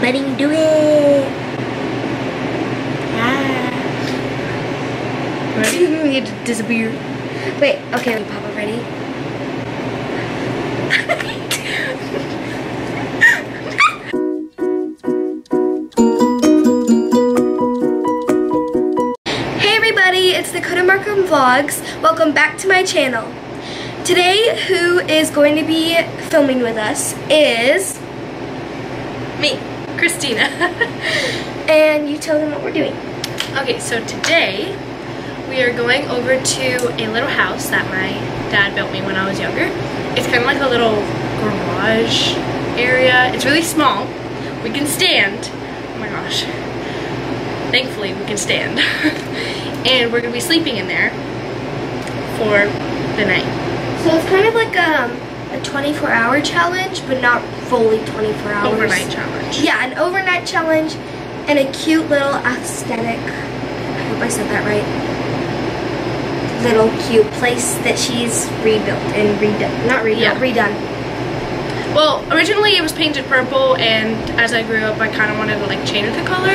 buddy. Do it. Ah. Ready? you just disappear. Wait, okay, Papa, ready? hey everybody, it's Dakota Markham Vlogs. Welcome back to my channel. Today, who is going to be filming with us is... Me, Kristina. And you tell them what we're doing. okay, so today we are going over to a little house that my dad built me when I was younger. It's kind of like a little garage area. It's really small. We can stand. Oh my gosh. Thankfully, we can stand. and we're going to be sleeping in there for the night. So it's kind of like um, a 24 hour challenge, but not fully 24 hours. Overnight challenge. Yeah, an overnight challenge and a cute little aesthetic. I hope I said that right. Little cute place that she's rebuilt and redone. Not rebuilt, Yeah. redone. Well, originally it was painted purple, and as I grew up, I kind of wanted to like change the color,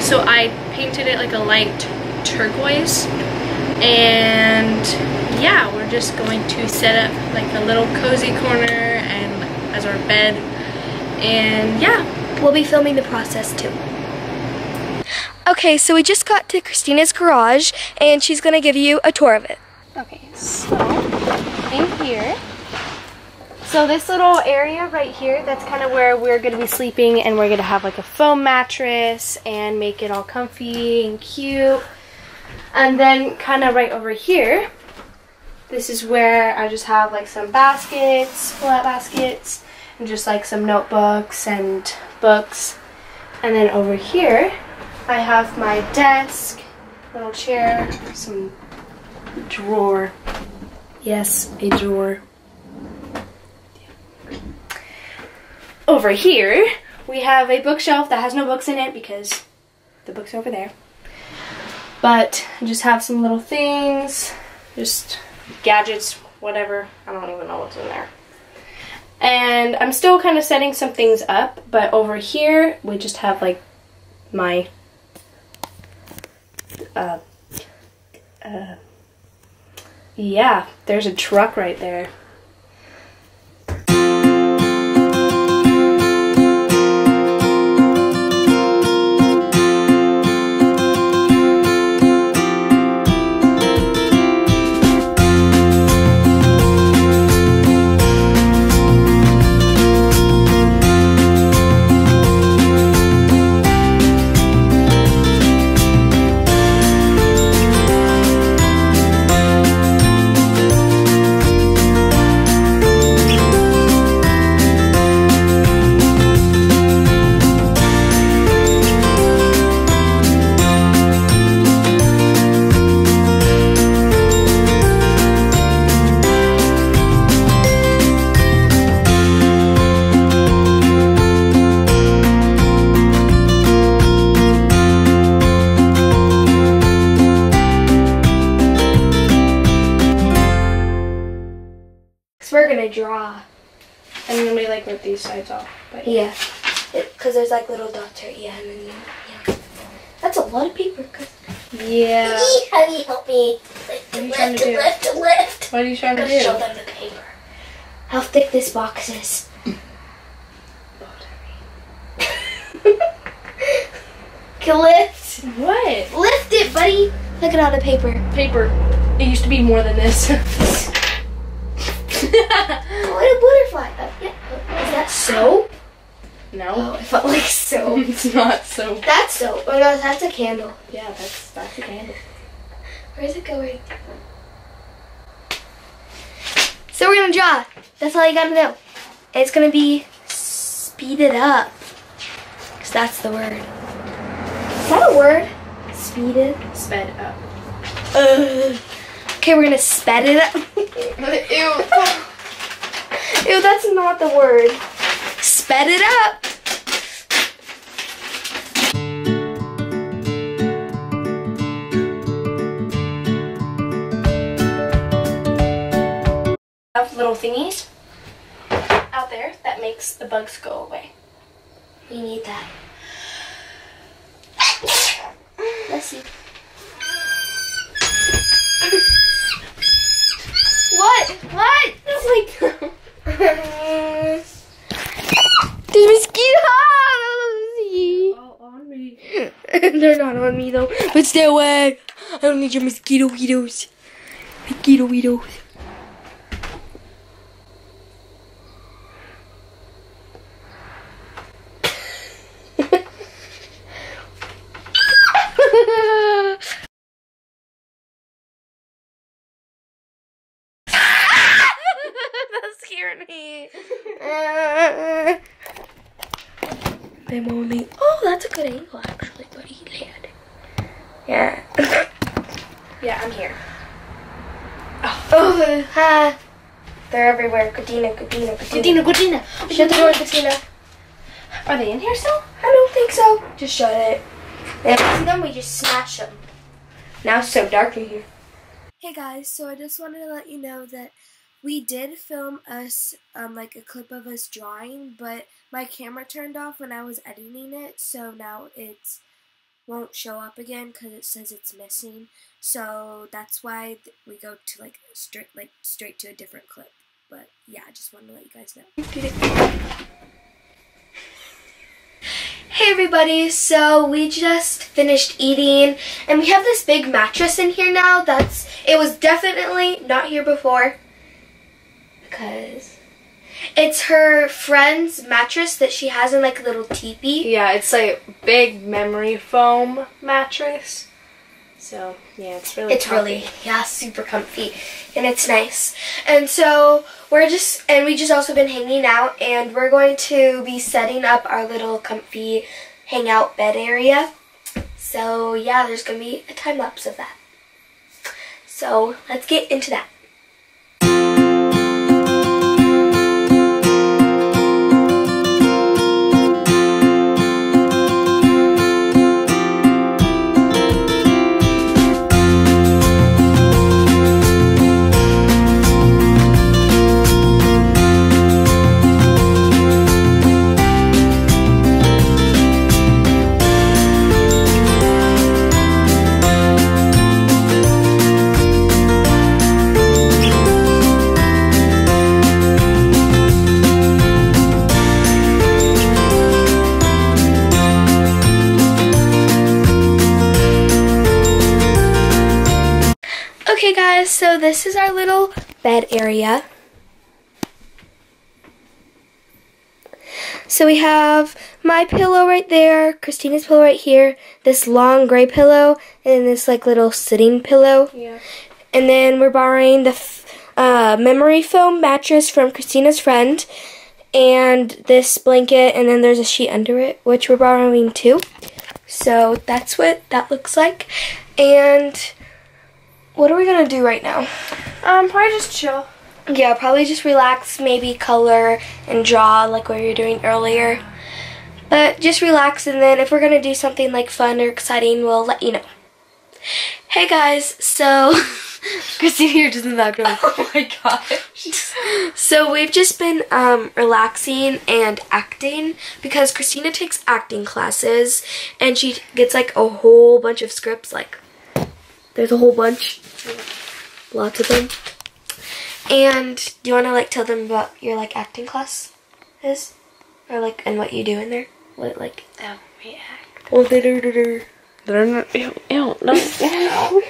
so I painted it like a light turquoise. And yeah, we're just going to set up like a little cozy corner and as our bed. And yeah, We'll be filming the process too. Okay, so we just got to Kristina's garage and she's gonna give you a tour of it. Okay, so in here, so this little area right here, that's kind of where we're going to be sleeping and we're going to have like a foam mattress and make it all comfy and cute. And then kind of right over here, this is where I just have like some baskets, pull-out baskets, and just like some notebooks and books. And then over here, I have my desk, little chair, some drawer. Yes, a drawer. Over here, we have a bookshelf that has no books in it because the book's are over there. But I just have some little things, just gadgets, whatever. I don't even know what's in there. And I'm still kind of setting some things up, but over here, we just have like my uh, uh, yeah, there's a truck right there. Me. Lift What are you trying lift to do? lift it, lift. What are you trying to Gotta show them the paper. How thick this box is. Lift. What? Lift it, buddy. Look at all the paper. Paper. It used to be more than this. Oh, what a butterfly. Uh, yeah. Is that soap? Oh, no, I felt like soap. it's not soap. that's soap. Oh no, that's a candle. Yeah, that's that's a candle. Where's it going? So we're gonna draw. That's all you gotta know. It's gonna be speeded up. Cause that's the word. Is that a word? Speeded. Sped up. Ugh. Okay, we're gonna sped it up. Ew. Ew, that's not the word. Sped it up. Little thingies out there that makes the bugs go away. We need that. Let's see. What? What? It's like There's mosquitoes. Oh, on me. They're not on me though. But stay away. I don't need your mosquito weedos. Mosquito weedos. Scared me. I'm only. Oh, that's a good angle, actually, buddy. Lad. Yeah. Yeah, I'm here. Oh, oh ha. They're everywhere. Katina, Katina, Katina. Gudina, Gudina. Shut the door, Katina. Are they in here still? I don't think so. Just shut it. And if we see them, we just smash them. Now it's so dark in here. Hey guys, so I just wanted to let you know that we did film us um, like a clip of us drawing, but my camera turned off when I was editing it, so now it won't show up again because it says it's missing. So that's why we go to like straight like straight to a different clip. But yeah, I just wanted to let you guys know. Hey everybody, so we just finished eating and we have this big mattress in here now that's it was definitely not here before because it's her friend's mattress that she has in like a little teepee. Yeah, it's like big memory foam mattress. So yeah, it's really. It's really yeah, super comfy and it's nice. And so we're just and we just also been hanging out and we're going to be setting up our little comfy hangout bed area. So yeah, there's gonna be a time lapse of that. So let's get into that. This is our little bed area. So we have my pillow right there, Kristina's pillow right here, this long gray pillow, and this like little sitting pillow. Yeah. And then we're borrowing the f- uh, memory foam mattress from Kristina's friend, and this blanket, and then there's a sheet under it, which we're borrowing too. So that's what that looks like. And what are we gonna do right now? Um, probably just chill. Yeah, probably just relax, maybe color and draw like what you were doing earlier. But just relax, and then if we're gonna do something like fun or exciting, we'll let you know. Hey guys, so Christine here just in the background. Oh my gosh. So we've just been um, relaxing and acting because Kristina takes acting classes and she gets like a whole bunch of scripts. Like there's a whole bunch, lots of them. And do you want to like tell them about your like acting class is, or like and what you do in there? What like? Um, we act. Oh, da-da-da-da. They're not. Ew, ew, no.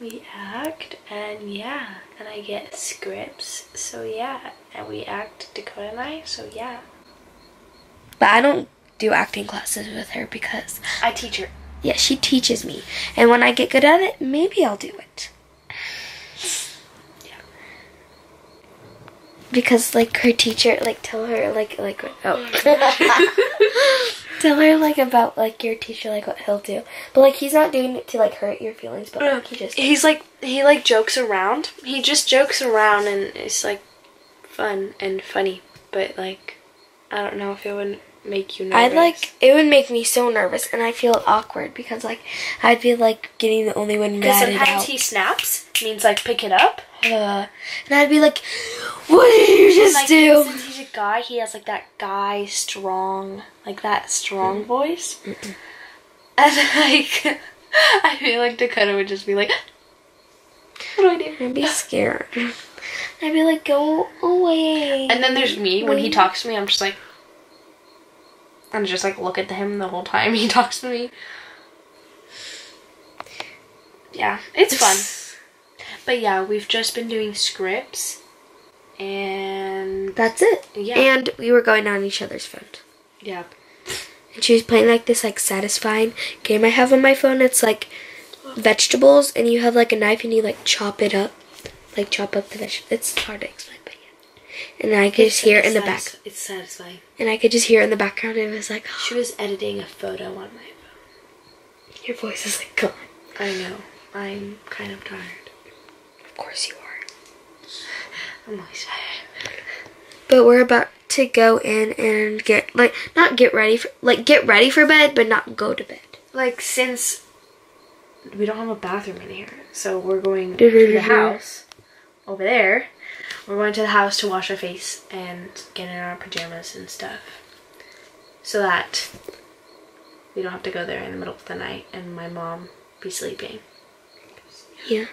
we act, and yeah, and I get scripts. So yeah, and we act Dakota and I. So yeah, But I don't do acting classes with her because I teach her. Yeah, she teaches me, and when I get good at it, maybe I'll do it. Yeah. because like her teacher like tell her like like oh tell her like about like your teacher like what he'll do but like he's not doing it to like hurt your feelings but like he just He's like he like jokes around. He just jokes around, and it's like fun and funny. But like, I don't know if it would make you nervous. I'd like it would make me so nervous and I feel awkward because like I'd be like getting the only one Because sometimes he snaps, means like pick it up. Uh, and I'd be like, what did you just like, do? Since he's a guy, he has like that guy strong, like that strong voice. And like, I feel like Dakota would just be like, "What do I do?" I'd be scared. I'd be like, go away. And then there's me when he talks to me. I'm just like, I'm just like look at him the whole time he talks to me. Yeah, it's fun. But yeah, we've just been doing scripts, and That's it. Yeah. And we were going on each other's phone. yeah, And she was playing like this like satisfying game I have on my phone. It's like vegetables, and you have like a knife and you like chop it up, like chop up the vegetables. It's hard to explain, but. And I could just hear it in the back, It's satisfying. and I could just hear it in the background. And it was like, She was editing a photo on my phone. your voice is like gone. I know. I'm kind of tired. Of course you are. I'm always tired. But we're about to go in and get like not get ready for like get ready for bed, but not go to bed. Like since we don't have a bathroom in here, so we're going mm-hmm, to the mm-hmm. house over there. We're going to the house to wash our face and get in our pajamas and stuff, so that we don't have to go there in the middle of the night and my mom be sleeping. Yeah.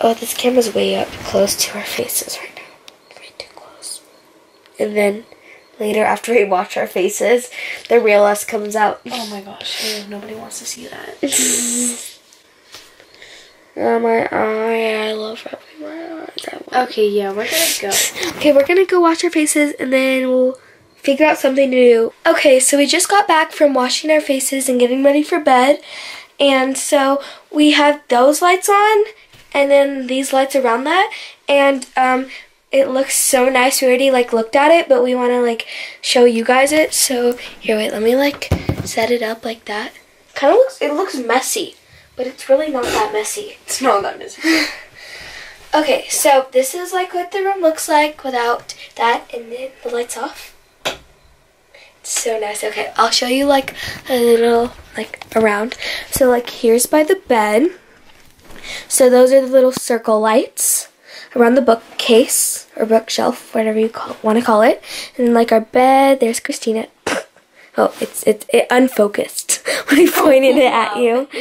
Oh, this camera's way up close to our faces right now. Way too close. And then later, after we wash our faces, the real us comes out. Oh my gosh, ew, nobody wants to see that. Oh my eye, I love rubbing my eyes. I love- Okay, yeah, we're gonna go. Okay, we're gonna go wash our faces and then we'll figure out something to do. Okay, so we just got back from washing our faces and getting ready for bed. And so we have those lights on and then these lights around that. And um, it looks so nice. We already like looked at it, but we want to like show you guys it. So here, wait, let me like set it up like that. Kind of looks, it looks messy, but it's really not that messy. It's not that busy. Okay, so this is like what the room looks like without that, and then the lights off. It's so nice. Okay, I'll show you like a little like around. So like here's by the bed. So those are the little circle lights around the bookcase or bookshelf, whatever you want to call it. And like our bed, there's Kristina. Oh, it's it's it unfocused when I pointed it at you.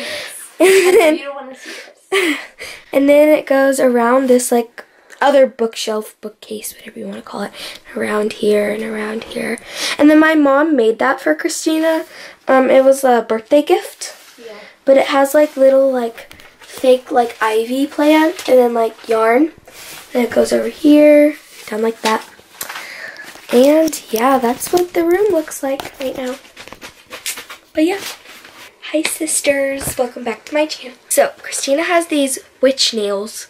And then you don't want to see this. and then it goes around this like other bookshelf, bookcase, whatever you want to call it, around here and around here. And then my mom made that for Kristina. Um, it was a birthday gift, Yeah. but it has like little like fake like ivy plant and then like yarn. And it goes over here, down like that. And yeah, that's what the room looks like right now. But yeah. Hi sisters, welcome back to my channel. So, Kristina has these witch nails.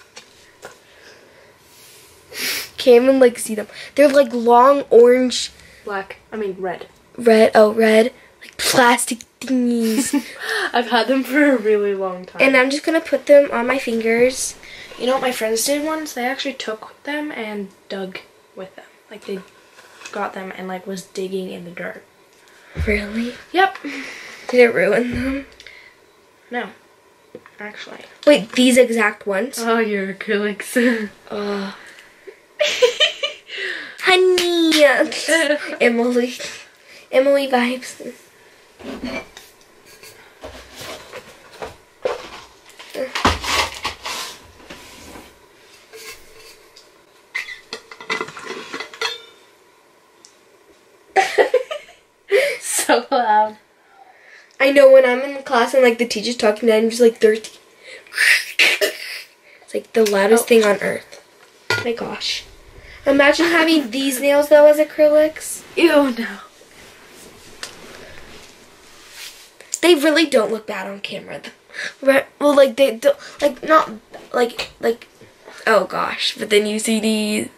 Can't even like see them. They're like long orange, Black. I mean red. red, oh red, like plastic thingies. I've had them for a really long time. and I'm just gonna put them on my fingers. you know what my friends did once? They actually took them and dug with them. Like they got them and like was digging in the dirt. Really? Yep. Did it ruin them? No. Actually. Wait, these exact ones? Oh, your acrylics. Uh, honey, Emily, Emily vibes. so loud. I know when I'm in class and like the teacher's talking, to me, I'm just like thirsty. It's like the loudest thing on earth. my gosh. Imagine having these nails though as acrylics. Ew, no. They really don't look bad on camera. Right? Well, like they don't like not like like. Oh gosh! But then you see these.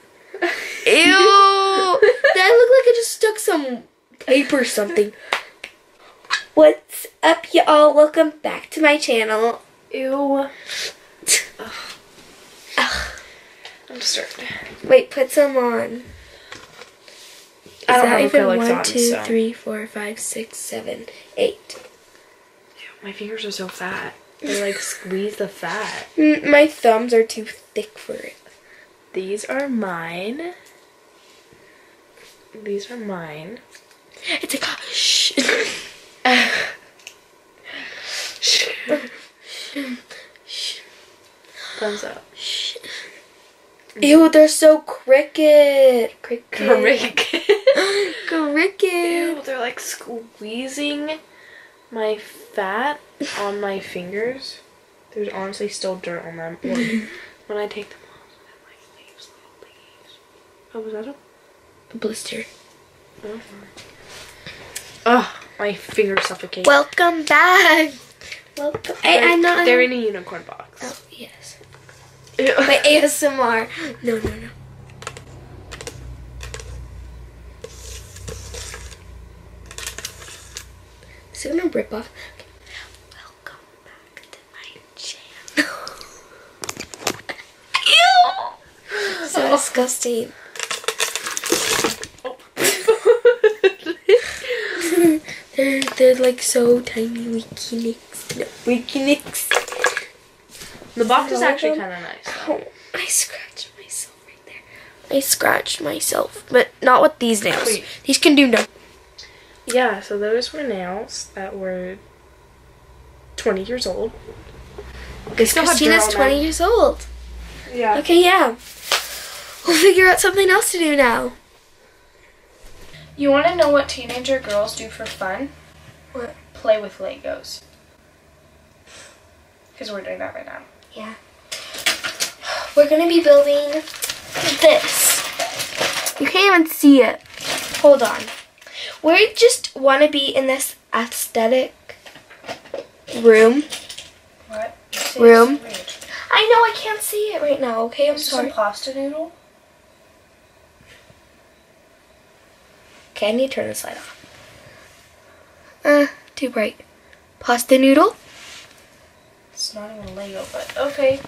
Ew! that looked like I just stuck some tape or something. What's up, y'all? Welcome back to my channel. Ew. I'm starting. Wait, put some on. Is I don't that even one, on, two, so- three, four, five, six, seven, eight? My fingers are so fat. They like squeeze the fat. My thumbs are too thick for it. These are mine. These are mine. It's like oh, shh. Thumbs up. Ew, they're so cricket. Cricket. Cricket. Cricket. Ew, they're like squeezing my fat on my fingers. There's honestly still dirt on them. When, I take them off, it like leaves little leaves. Oh, was that a? Blister. Oh, oh my fingers suffocate. Welcome back. Welcome. Hey, They're- I'm not. They're in a unicorn box. Oh yes. Wait, ASMR. No, no, no. Is it gonna rip off? Welcome back to my channel. Ew! So oh. disgusting. They're they're like so tiny Wikinicks. No, Wikinicks. The box is actually kind of nice. Oh, I scratched myself right there. I scratched myself, but not with these nails. Wait. These can do no. Yeah, so those were nails that were 20 years old. They still Kristina's 20 them. years old. Yeah. Okay, yeah. We'll figure out something else to do now. You want to know what teenager girls do for fun? What? Play with Legos. Because we're doing that right now. Yeah. We're gonna be building this. You can't even see it. Hold on. We just want to be in this aesthetic room. What? Room. I know I can't see it right now. Okay, I'm Is this sorry. a pasta noodle? Okay, I need to turn this light off. Uh, too bright. Pasta noodle It's not even Lego, but okay.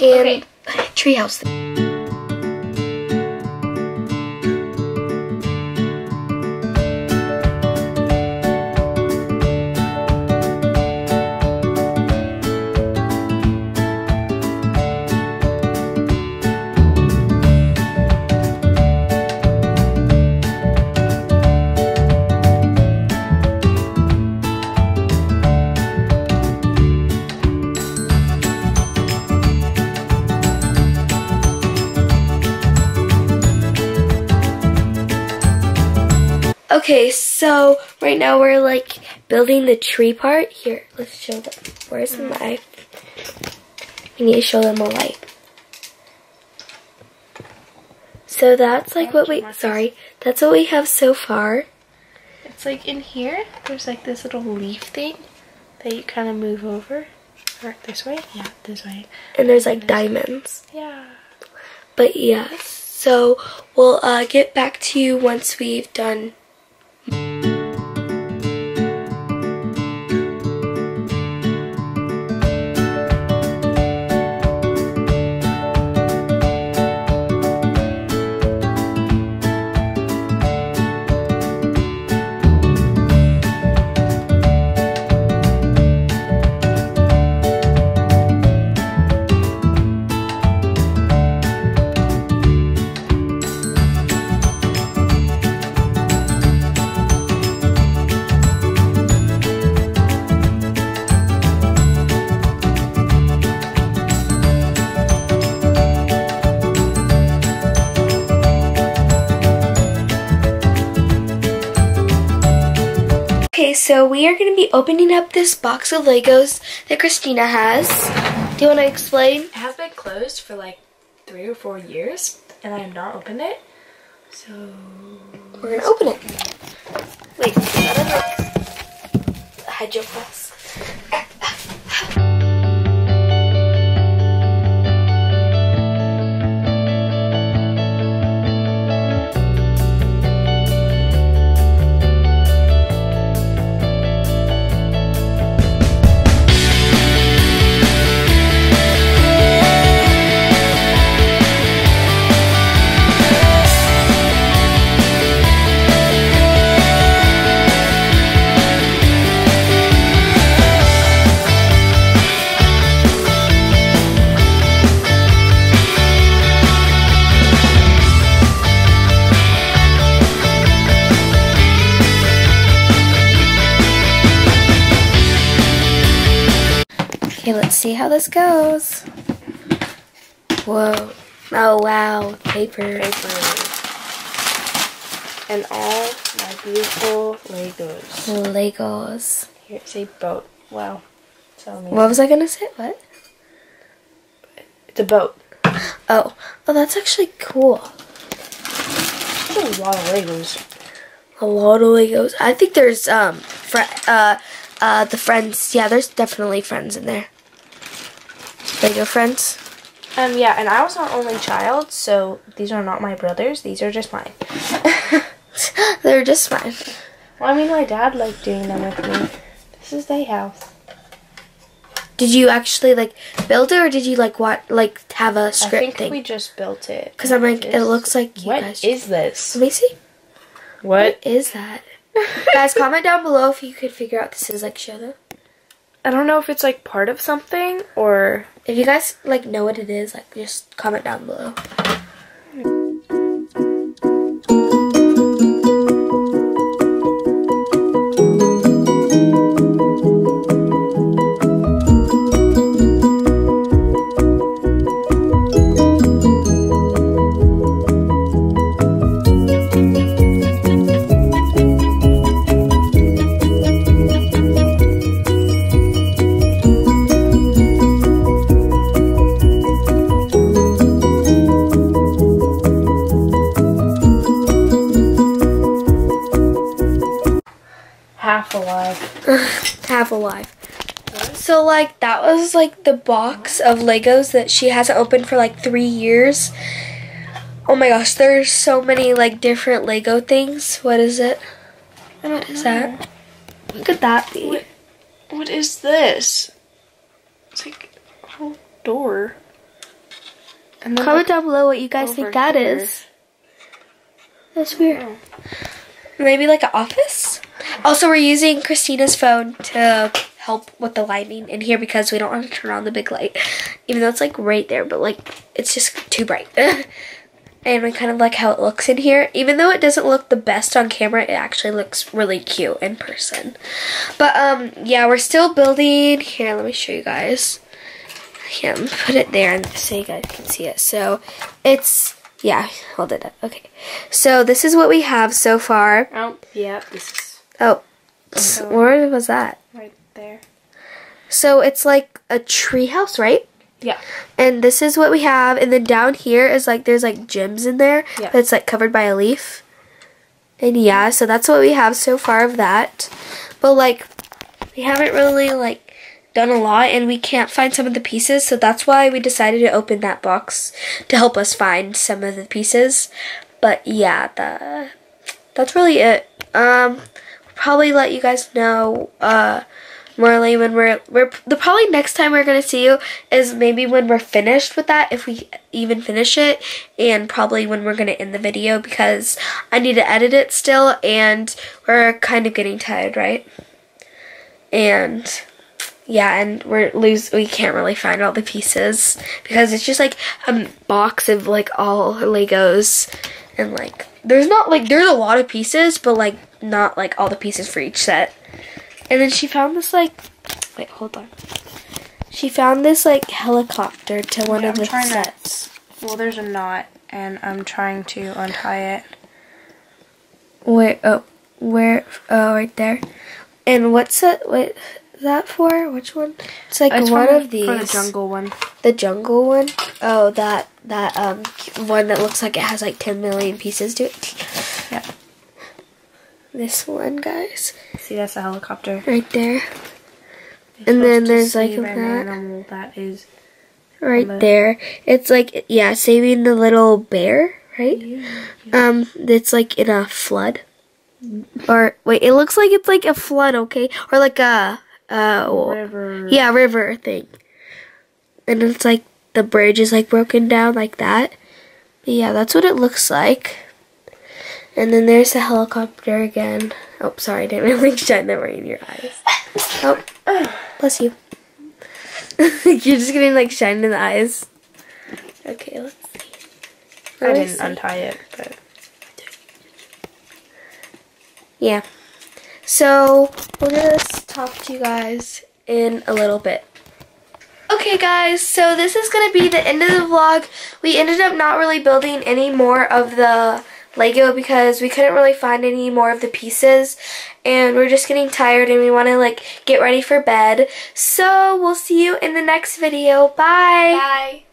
and treehouse. Okay, so right now we're like building the tree part. Here, let's show them. Where's the light? We need to show them a light. So that's like what we, sorry, that's what we have so far. It's like in here, there's like this little leaf thing that you kind of move over. Or this way? Yeah, this way. And there's like diamonds. Yeah. But yes, so we'll uh, get back to you once we've done. Okay, so we are going to be opening up this box of Legos that Kristina has. Do you want to explain? It has been closed for like three or four years, and I have not opened it. So We're going to open it. Wait, is that a like hydro flask? Okay, let's see how this goes. Whoa. Oh, wow. Paper. Paper. And all my beautiful Legos. Legos. Here's a boat. Wow. So amazing. What was I going to say? What? It's a boat. Oh. Oh, that's actually cool. There's a lot of Legos. A lot of Legos. I think there's, um, fr uh, uh, the friends. Yeah, there's definitely friends in there. Lego friends. Um, yeah, and I was not only child, so these are not my brothers. These are just mine. They're just mine. Well, I mean, my dad liked doing them with me. This is their house. Did you actually like build it, or did you like what like have a script I think thing? we just built it. Because I'm like, it looks like you What guys. is this? Let me see. What? What is that? guys, comment down below if you could figure out this is like show them. I don't know if it's like part of something or If you guys like know what it is, like just comment down below. Like that was like the box of Legos that she hasn't opened for like three years. Oh my gosh, there's so many like different Lego things. What is it? What is that? What could that be? What is this? It's like a whole door. Comment down below what you guys think that here. is. That's weird. Maybe like an office? Also, we're using Kristina's phone to help with the lighting in here because we don't want to turn on the big light. Even though it's like right there, but like it's just too bright. and we kind of like how it looks in here. Even though it doesn't look the best on camera, it actually looks really cute in person. But um yeah, we're still building. Here, let me show you guys. Yeah, I'm gonna put it there and so you guys can see it. So it's yeah, hold it up. Okay. So this is what we have so far. Oh, yeah, this is Oh, s- where was that? There. So it's like a tree house, right? Yeah. And this is what we have. And then down here is like there's like gems in there Yeah. that's like covered by a leaf. And yeah, so that's what we have so far of that. But like we haven't really like done a lot and we can't find some of the pieces, so that's why we decided to open that box to help us find some of the pieces. But yeah, the that's really it. Um probably let you guys know uh Marley when we're we're the probably next time we're gonna see you is maybe when we're finished with that if we even finish it and probably when we're gonna end the video because I need to edit it still and we're kind of getting tired right? And yeah and we're lose we can't really find all the pieces because it's just like a box of like all Legos and like there's not like there's a lot of pieces but like not like all the pieces for each set and then she found this like wait, hold on. She found this like helicopter to one Wait, of I'm the trying to- sets. Well, there's a knot, and I'm trying to untie it. Wait, oh where oh right there. And what's that what is that for? Which one? It's like It's one from- of these. For the jungle one. The jungle one? Oh that that um one that looks like it has like ten million pieces to it. Yeah. This one guys. See, that's a helicopter. Right there. You're And then there's, like, that. animal that is. Right Hello. there. It's like yeah, saving the little bear, right? Yeah. Um, it's like in a flood. Or wait, it looks like it's like a flood, okay? Or like a uh River. yeah, river thing. And it's like the bridge is like broken down like that. But yeah, that's what it looks like. And then there's the helicopter again. Oh, sorry, I didn't really shine that right in your eyes. Oh, bless you. You're just getting like shine in the eyes. Okay, let's see. I didn't see. untie it, but. Yeah. So we're gonna talk to you guys in a little bit. Okay guys, so this is going to be the end of the vlog. We ended up not really building any more of the Lego because we couldn't really find any more of the pieces and we're just getting tired and we want to like get ready for bed. So we'll see you in the next video. Bye! Bye!